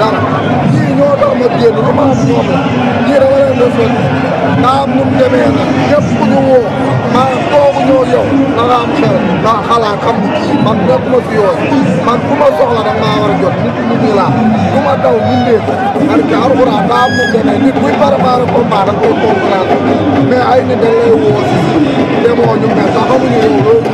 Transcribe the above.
dara ñii ñoo tax ma génn lu ma am ñoom la ñii dama leen def rek daa am nu mu demee nag képp ku ñu woo maa toogu ñoo yow na nga am xel naa xalaat xam ni kii man nekk ma fi yooyu man ku ma soxla da maa war a jot nit ñi ñu laa ku ma daw ñu ndee ko man ci alxuraan daa am nu mu demee nit buy préparé combat da koy comprendre mais ay nit dañ lay woo si demoo ñu mel sax xamuñu yow loolu